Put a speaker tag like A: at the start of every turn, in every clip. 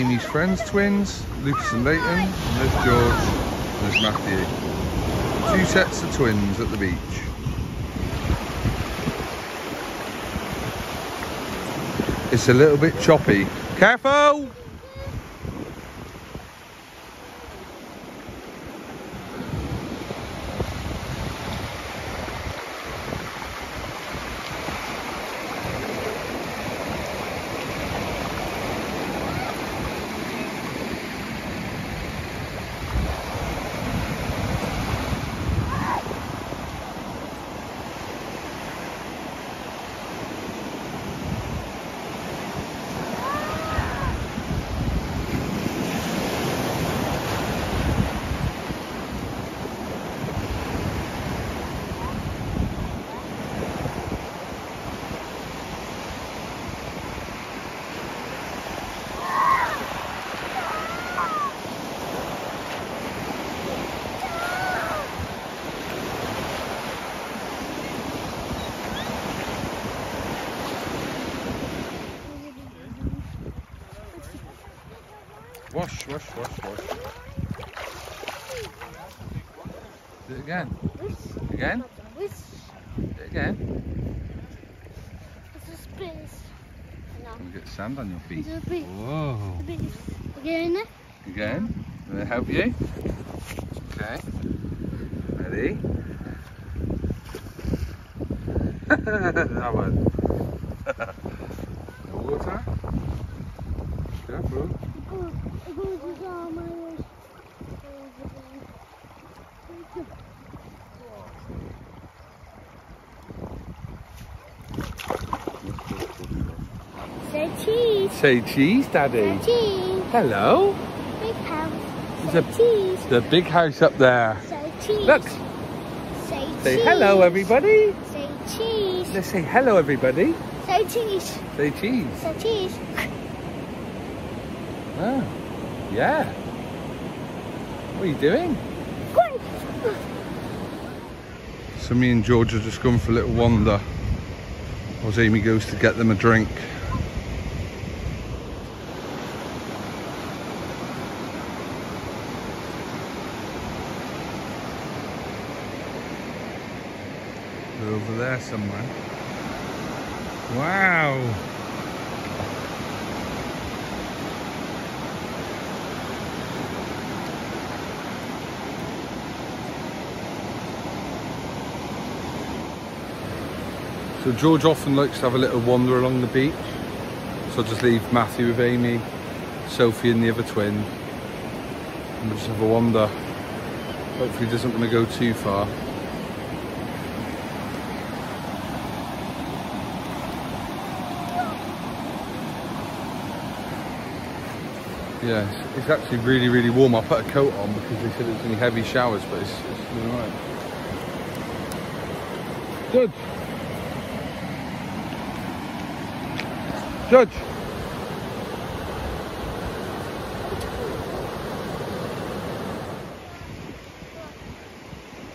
A: Amy's friends, twins, Lucas and Leighton, and there's George, and there's Matthew. Two sets of twins at the beach. It's a little bit choppy. Careful! Wash, wash, wash, wash. Do it again. Again? Do it again.
B: is a space?
A: Can get sand on your feet?
B: It's
A: Whoa.
B: Again.
A: Again. Can I help you? Okay. Ready? that one. Water. Careful.
B: Go, go to the my way. Say cheese.
A: Say cheese, Daddy.
B: Say cheese.
A: Hello.
B: Big house. Say
A: a-
B: cheese.
A: The big house up there.
B: Say cheese.
A: Look.
B: Say
A: Say
B: cheese.
A: hello, everybody.
B: Say cheese.
A: Let's say hello, everybody.
B: Say cheese.
A: Say cheese.
B: Say cheese.
A: Oh, yeah. What are you doing?
B: Great.
A: So me and George are just going for a little wander. As Amy goes to get them a drink. They're over there somewhere. Wow. So George often likes to have a little wander along the beach. So I'll just leave Matthew with Amy, Sophie and the other twin. And we'll just have a wander. Hopefully he doesn't want to go too far. Yeah, it's, it's actually really, really warm. I put a coat on because they said it's to heavy showers, but it's, it's all right. Good. Judge.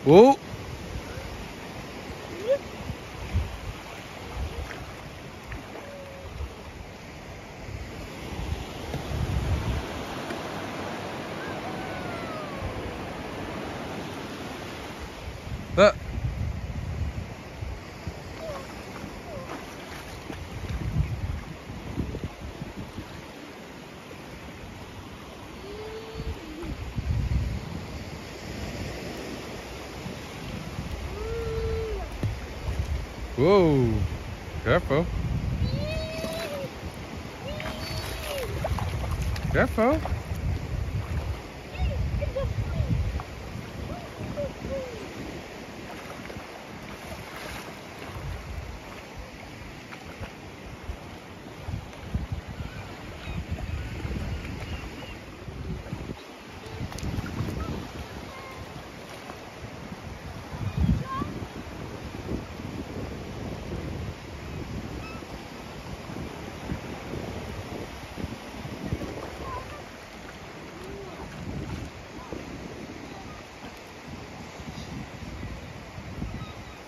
A: Oh. Uh. Whoa. Careful. Careful.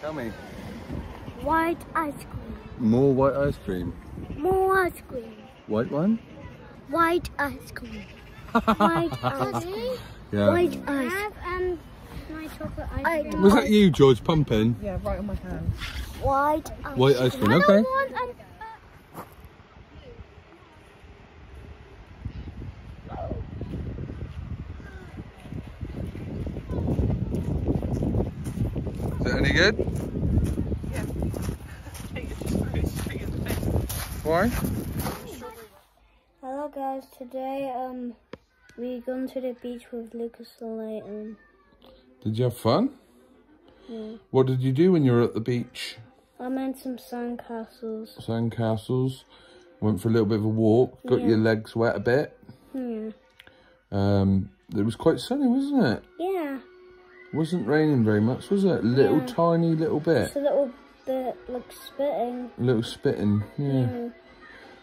A: Tell me.
B: White ice cream.
A: More white ice cream.
B: More ice cream.
A: White one?
C: White ice cream. White ice cream.
A: Yeah.
C: White ice. Have um my chocolate ice cream.
A: Was that you, George, pumping?
D: Yeah, right on my hand.
C: White ice
A: White ice cream,
C: I
A: okay.
C: don't want um,
A: Is it any good? Why?
C: Hello guys, today um we gone to the beach with Lucas and Leighton.
A: Did you have fun?
C: Yeah.
A: What did you do when you were at the beach?
C: I made some sandcastles.
A: Sandcastles. Went for a little bit of a walk. Got
C: Yeah.
A: your legs wet a bit.
C: Yeah.
A: Um, it was quite sunny, wasn't it?
C: Yeah.
A: Wasn't raining very much, was it? A little
C: Yeah.
A: tiny little bit.
C: It's a little bit like spitting.
A: A little spitting, yeah.
C: Yeah.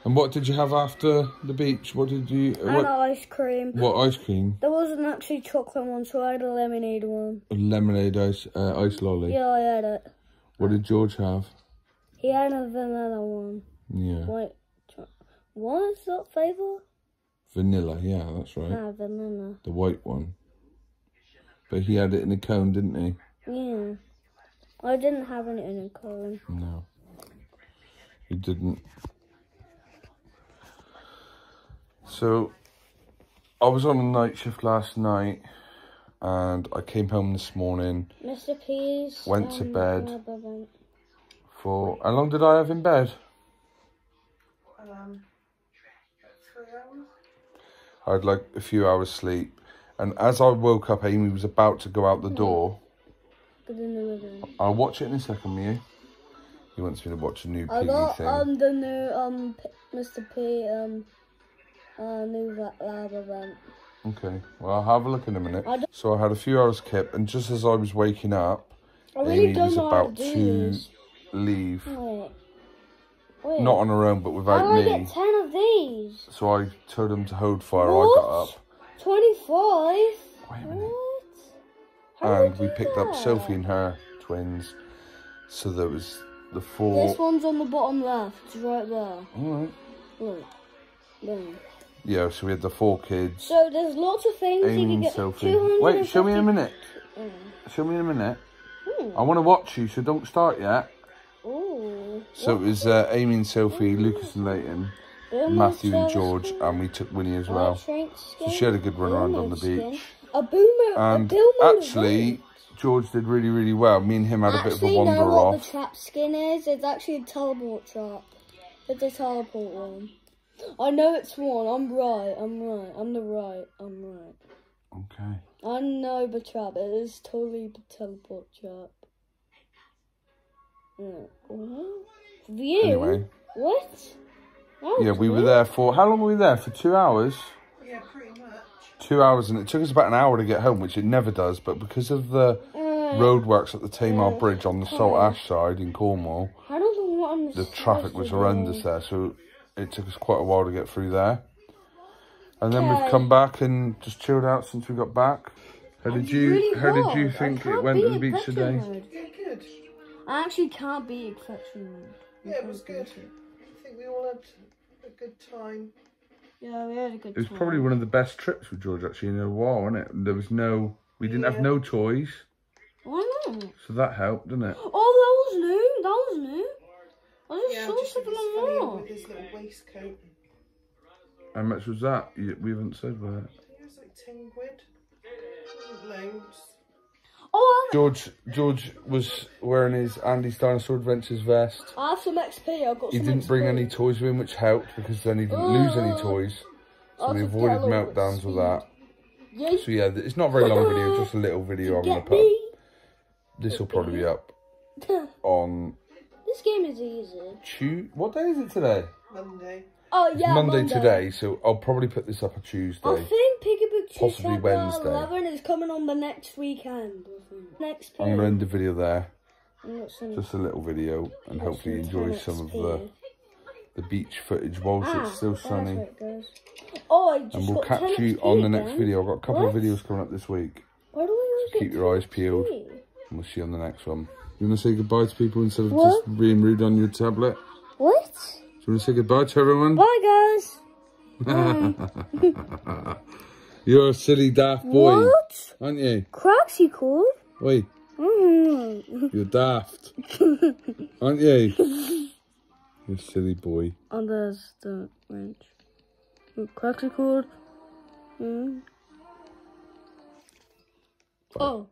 A: And what did you have after the beach? What did you?
C: And
A: What,
C: ice cream.
A: what ice cream?
C: There wasn't actually chocolate one, so I had a lemonade one.
A: Lemonade ice, uh, ice lolly.
C: Yeah, I had it.
A: What did George have?
C: He had a vanilla one.
A: Yeah,
C: Wait, cho- what is that flavour?
A: vanilla. Yeah, that's right.
C: Ah, vanilla.
A: The white one. But he had it in a cone, didn't he?
C: Yeah. I didn't have it in a cone.
A: No, he didn't. So, I was on a night shift last night, and I came home this morning
C: Mr. P's.
A: Went to
C: um,
A: bed.
C: lab
A: for. How long did I have in bed?
D: Um, three hours?
A: I had like a few hours sleep, and as I woke up, Amy was about to go out the door.
C: The living.
A: I'll watch it in a second, Mew. He wants me to watch a new
C: I
A: Piggy
C: got
A: thing.
C: um the new um P- Mr. P um uh new lab event.
A: Okay, well, I'll have a look in a minute.
C: I
A: So I had a few hours kept, and just as I was waking up,
C: I really
A: Amy was about
C: to
A: to leave.
C: Wait. Wait.
A: Not on her own, but
C: How
A: without
C: do I
A: me.
C: get ten of these?
A: So I told him to hold fire. I got up,
C: Twenty-five.
A: Wait a minute.
C: What?
A: And we picked up? Sophie and her twins. So there was the four.
C: This one's on the bottom left. It's right there.
A: All right.
C: Look.
A: Yeah, so we had the four kids.
C: So there's lots of things
A: Amy
C: you can get.
A: Sophie. Wait, show me in a minute.
C: Mm.
A: Show me in a minute.
C: Hmm.
A: I want to watch you, so don't start yet.
C: Ooh.
A: So it was uh, Amy and Sophie, Lucas and Leighton, Matthew and George, and we took Winnie as well. So she had a good run around on the beach.
C: A boomer.
A: And
C: a
A: actually, George did really, really well. Me and him had a bit of a
C: Actually,
A: wander
C: know what
A: off.
C: the trap skin is? It's actually a teleport trap. It's a teleport one. I know it's one. I'm right. I'm right. I'm the right. I'm right.
A: Okay.
C: I know the trap. It is totally the teleport trap. Yeah. What? View?
A: Anyway,
C: What? That
A: yeah,
C: was
A: we were there for, how long were we there? For two hours?
D: Yeah, pretty much.
A: Two hours, and it took us about an hour to get home, which it never does, but because of the
C: Uh,
A: roadworks at the Tamar Bridge on the Saltash side in Cornwall,
C: I don't know what I'm
A: the traffic was horrendous there, so it took us quite a while to get through there. And then we've come back and just chilled out since we got back. How did you
C: Really
A: how did you think it went
C: beat
A: to the beach today?
D: Yeah, good.
C: I actually can't beat infection mode.
D: Yeah, it was good. I think we all had a good time.
C: Yeah, we had a good
A: It was
C: time.
A: probably one of the best trips with George actually in a while, wasn't it? There was no we didn't have no toys,
C: Why
A: so that helped, didn't it?
C: Oh, that was new. That was new. I just
D: Yeah,
C: saw
D: just
C: something on
D: funny,
C: that.
D: with his little waistcoat.
A: How much was that? We haven't said that.
D: I think it was like 10 quid. Loads.
C: Oh,
A: George George was wearing his Andy's Dinosaur Adventures vest.
C: I have some XP. I've got
A: He didn't
C: XP.
A: bring any toys with him, which helped because then he didn't lose any
C: Oh.
A: toys. So we avoided
C: a lot of
A: meltdowns with that.
C: Yeah,
A: So yeah, it's not a very long video, oh. just a little video I'm gonna put.
C: me.
A: This will probably be up on
C: this game is easy.
A: Tuesday. What day is it today?
D: Monday.
C: Oh yeah,
A: Monday, today, so I'll probably put this up on
C: I
A: Tuesday.
C: think Peekaboo Two
A: Possibly
C: Chapter
A: Wednesday.
C: 11 is coming on the next weekend. I think. Next
A: I'm gonna end the video there.
C: I've got some-
A: Just a little video, and hopefully you enjoy some of the the beach footage whilst
C: Ah,
A: it's still sunny.
C: Oh, I just
A: And we'll catch you on the next
C: again.
A: video. I've got a couple of videos coming up this week.
C: Why do I always
A: Keep your eyes peeled. And we'll see you on the next one. You want to say goodbye to people instead of
C: What?
A: just being rude on your tablet?
C: What?
A: Do you want to say goodbye to everyone?
C: Bye, guys.
A: You're a silly daft boy,
C: What?
A: aren't you?
C: Cracksy called?
A: Wait,
C: Mm.
A: you're daft, aren't you? You silly boy.
C: And there's the wrench. Cracksy called. Mm. Oh.